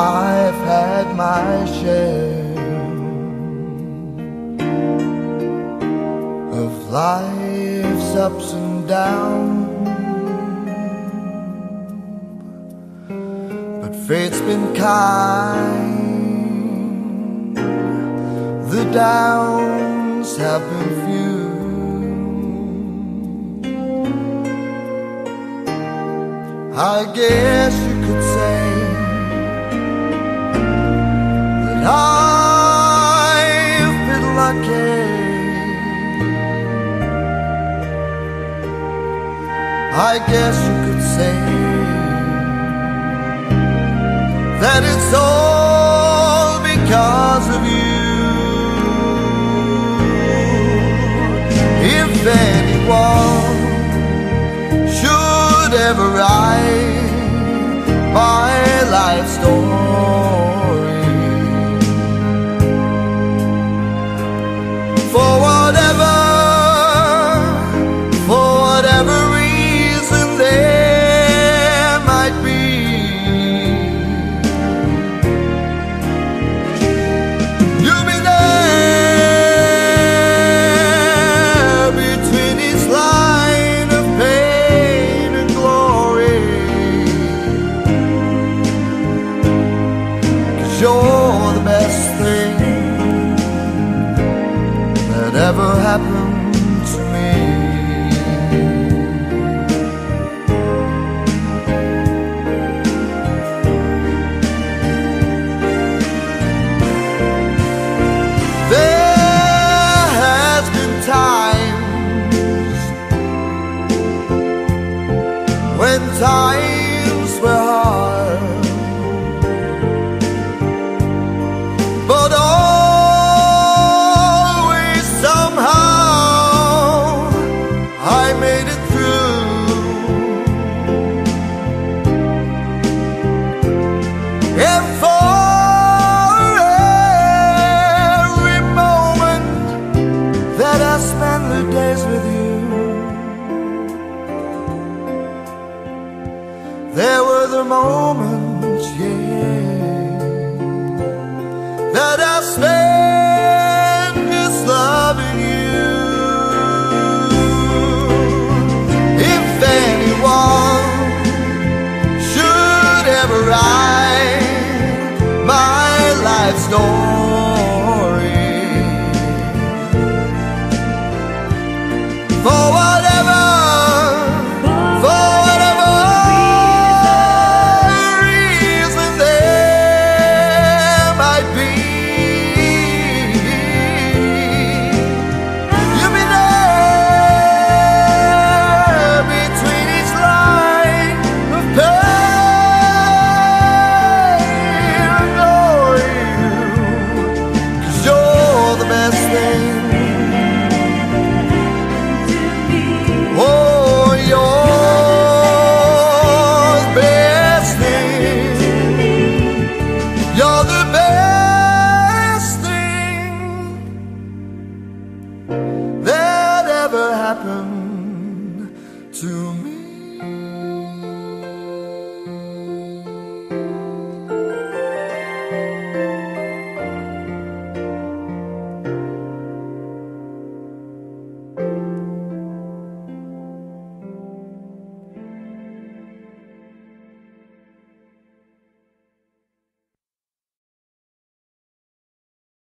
I've had my share of life's ups and downs, but fate's been kind. The downs have been few. I guess you could say that I've been lucky. I guess you could say that You're the best thing that ever happened to me. There has been times when times were hard, there were the moments, yeah, happen to me.